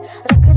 रख